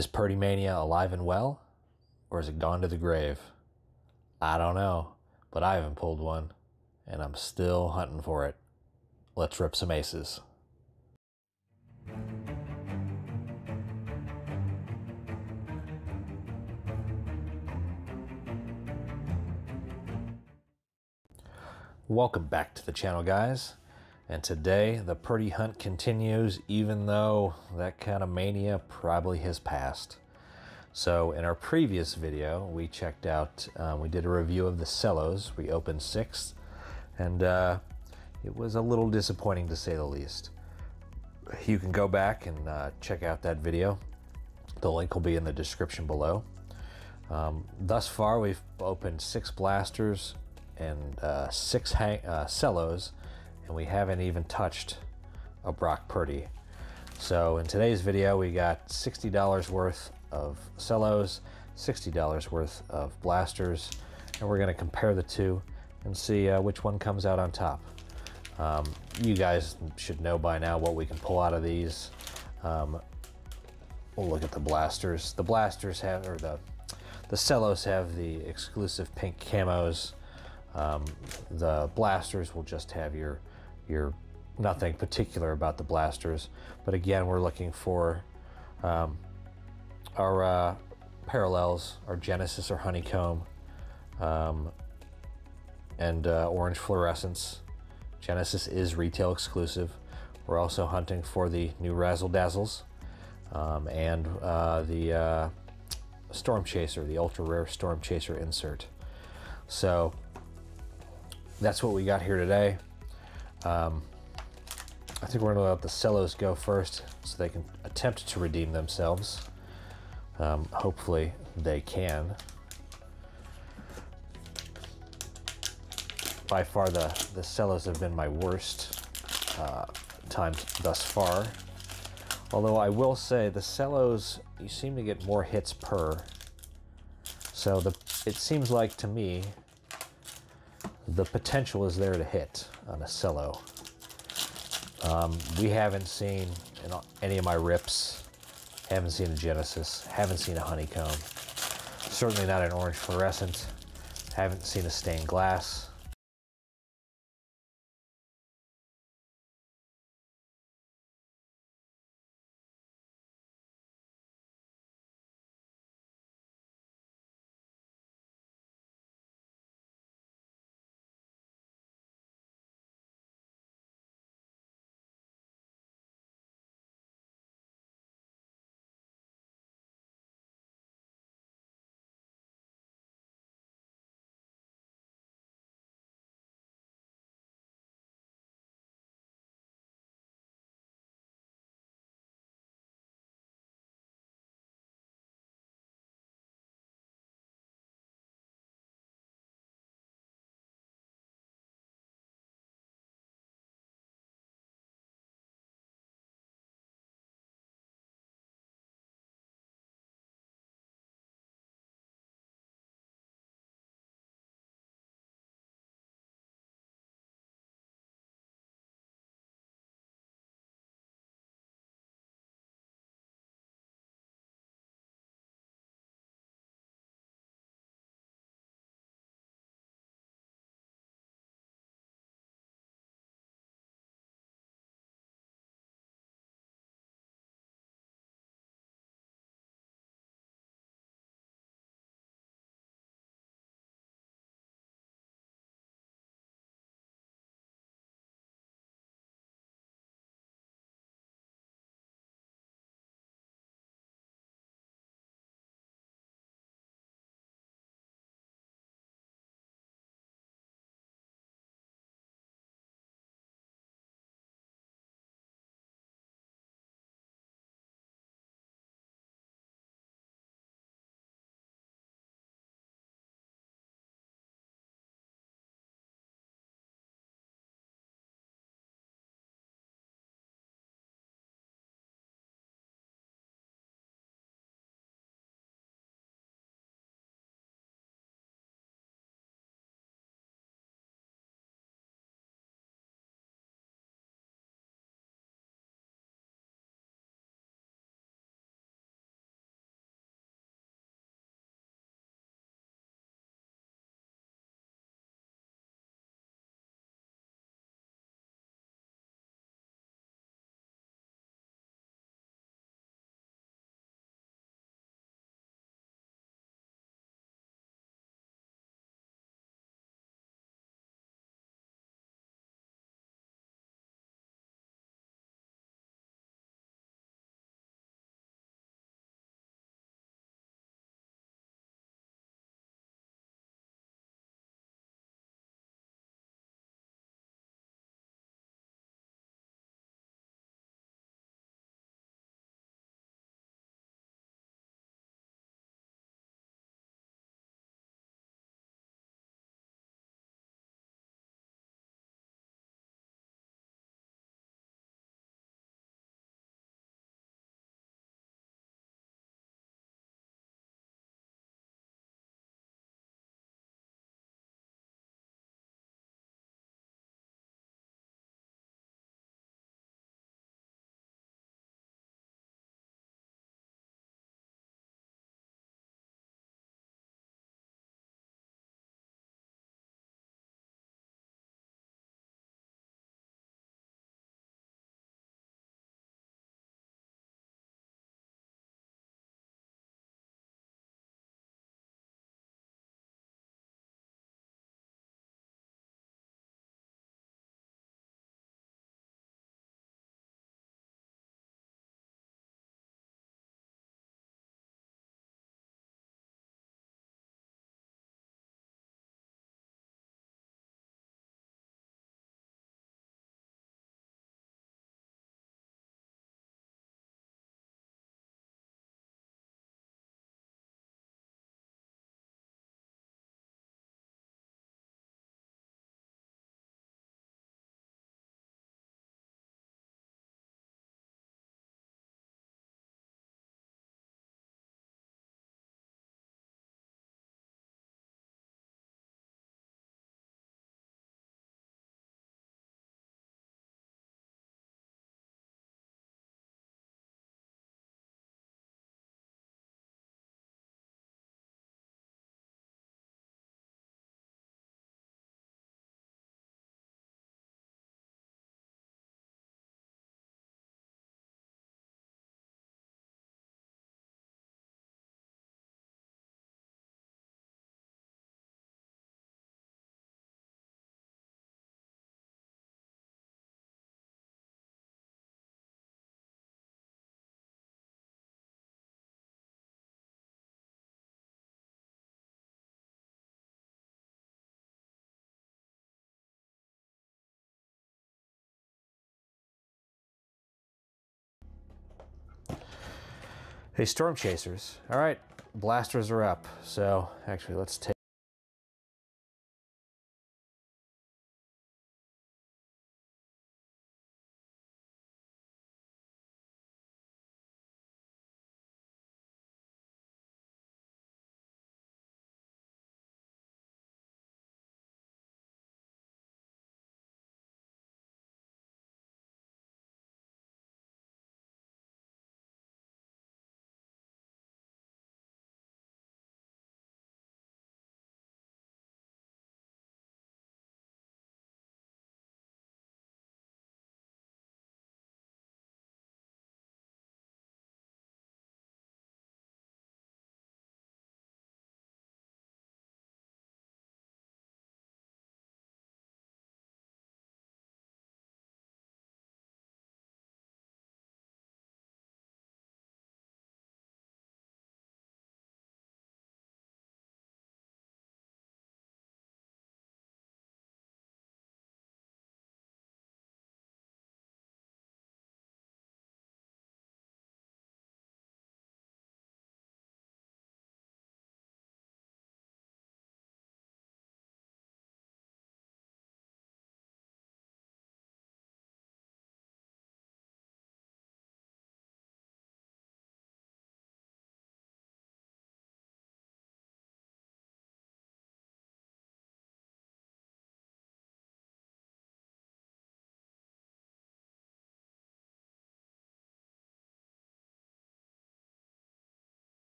Is Purdy Mania alive and well? Or is it gone to the grave? I don't know, but I haven't pulled one, and I'm still hunting for it. Let's rip some aces. Welcome back to the channel, guys. And today, the Purdy hunt continues, even though that kind of mania probably has passed. So in our previous video, we checked out, um, we did a review of the Cellos. We opened six, and uh, it was a little disappointing to say the least. You can go back and uh, check out that video. The link will be in the description below. Um, thus far, we've opened six blasters, and uh, six hang- uh, cellos, and we haven't even touched a Brock Purdy. So in today's video, we got $60 worth of cellos, $60 worth of blasters, and we're gonna compare the two and see uh, which one comes out on top. Um, you guys should know by now what we can pull out of these. Um, we'll look at the blasters. The blasters have, or the, the cellos have the exclusive pink camos. Um, the blasters will just have your your nothing particular about the blasters, but again, we're looking for um, our uh, parallels, our Genesis or Honeycomb, um, and uh, Orange Fluorescence. Genesis is retail exclusive. We're also hunting for the new Razzle Dazzles um, and uh, the uh, Storm Chaser, the ultra rare Storm Chaser insert. So that's what we got here today. Um, I think we're going to let the Cellos go first so they can attempt to redeem themselves. Um, hopefully they can. By far the, the Cellos have been my worst uh, times thus far. Although I will say the Cellos, you seem to get more hits per. So the it seems like to me the potential is there to hit on a cello. Um, we haven't seen any of my rips, haven't seen a Genesis, haven't seen a honeycomb, certainly not an orange fluorescent, haven't seen a stained glass. Hey, Storm Chasers. All right, blasters are up. So actually, let's take.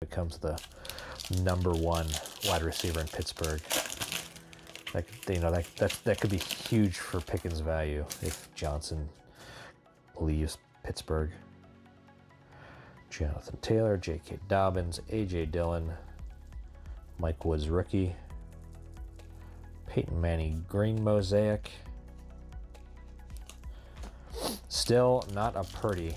Becomes the number one wide receiver in Pittsburgh. That you know that that that could be huge for Pickens' value if Johnson leaves Pittsburgh. Jonathan Taylor, J.K. Dobbins, A.J. Dillon, Mike Woods rookie, Peyton Manning green mosaic. Still not a Purdy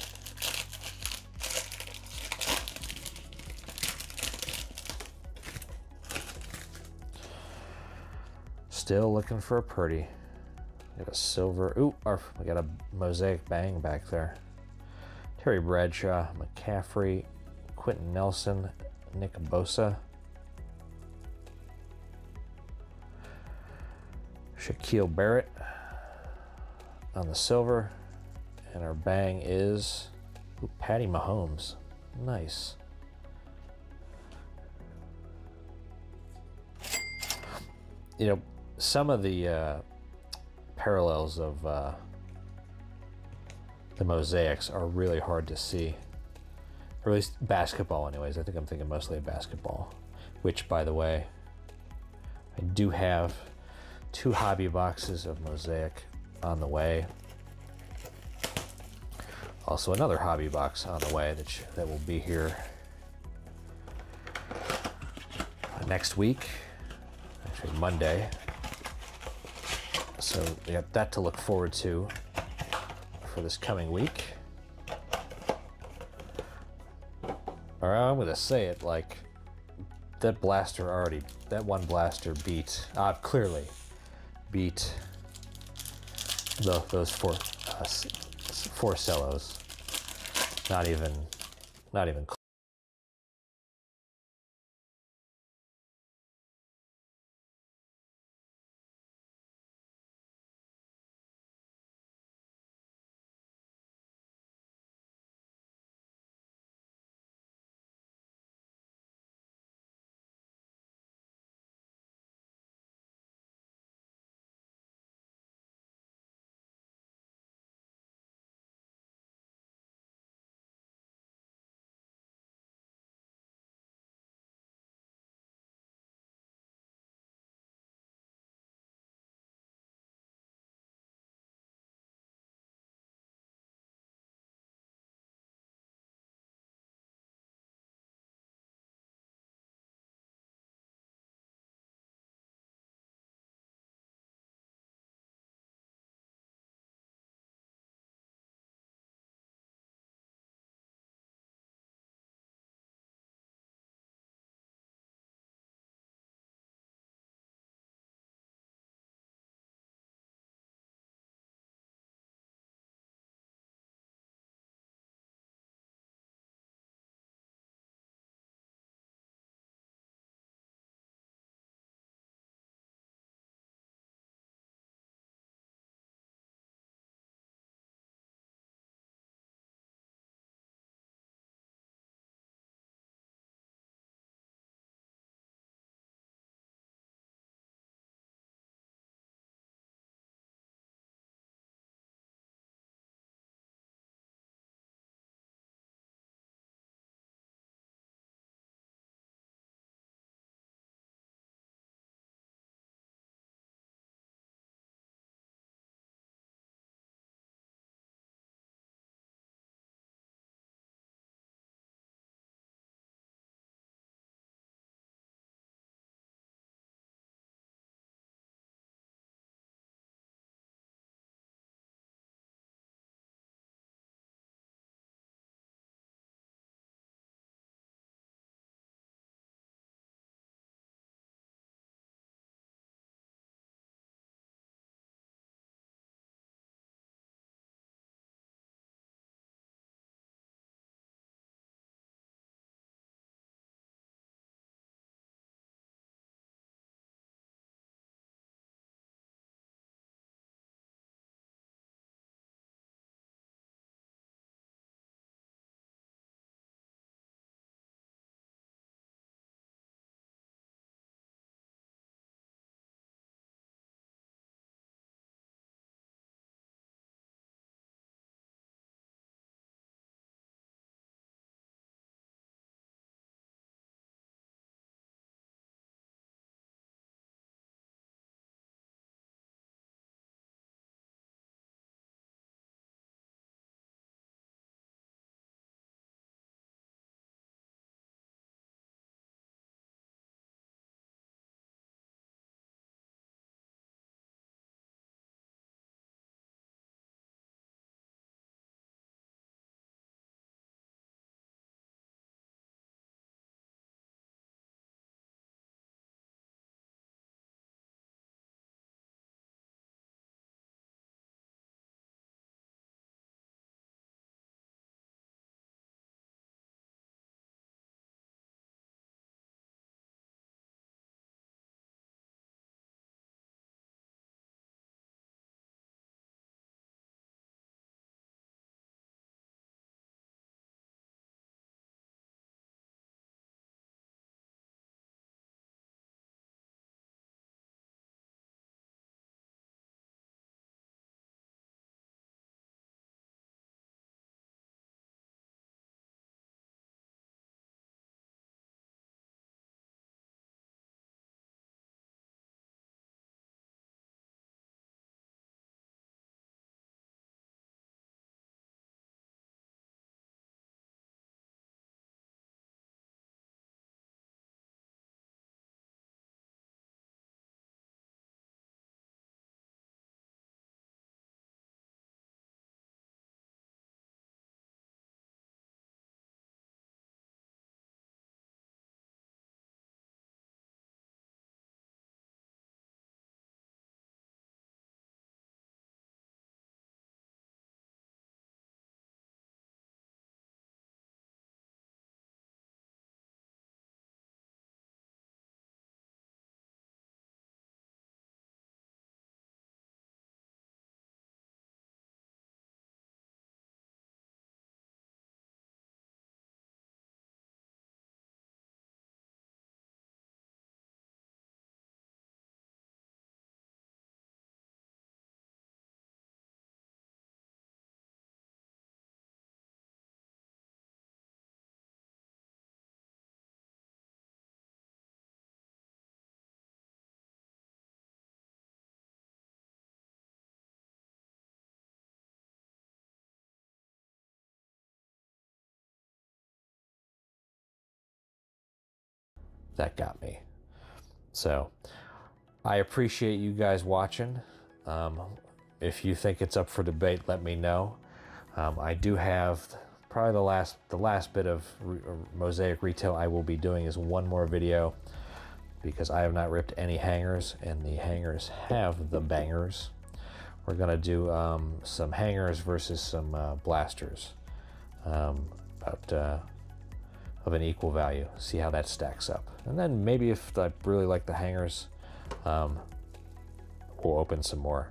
Still looking for a Purdy. Got a silver. Ooh, we got a mosaic bang back there. Terry Bradshaw, McCaffrey, Quenton Nelson, Nick Bosa. Shaquil Barrett on the silver. And our bang is ooh, Patty Mahomes. Nice. You know, some of the uh, parallels of uh, the mosaics are really hard to see. Or at least basketball, anyways. I think I'm thinking mostly of basketball. Which, by the way, I do have two hobby boxes of mosaic on the way. Also, another hobby box on the way that, that will be here next week, actually Monday. So we got that to look forward to for this coming week. Or I'm gonna say it like that blaster already, that one blaster beat, uh, clearly beat the, those four, uh, four cellos. Not even, not even close. That got me. So I appreciate you guys watching. Um, if you think it's up for debate, let me know. Um, I do have probably the last the last bit of re uh, mosaic retail I will be doing is one more video because I have not ripped any hangers and the hangers have the bangers. We're gonna do um, some hangers versus some uh, blasters um, about uh, of an equal value. See how that stacks up, and then maybe if I really like the hangers, um, we'll open some more.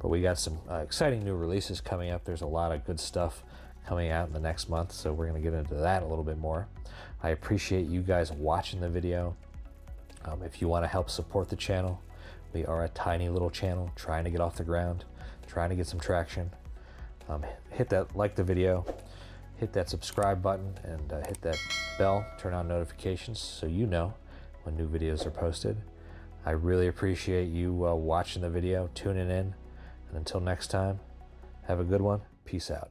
But we got some uh, exciting new releases coming up. There's a lot of good stuff coming out in the next month, so we're going to get into that a little bit more. I appreciate you guys watching the video. Um, if you want to help support the channel, we are a tiny little channel trying to get off the ground, trying to get some traction. Um, hit that like the video, hit that subscribe button, and uh, hit that bell, turn on notifications so you know when new videos are posted. I really appreciate you uh, watching the video, tuning in, and until next time, have a good one. Peace out.